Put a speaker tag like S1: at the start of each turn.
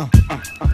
S1: uh, uh, uh.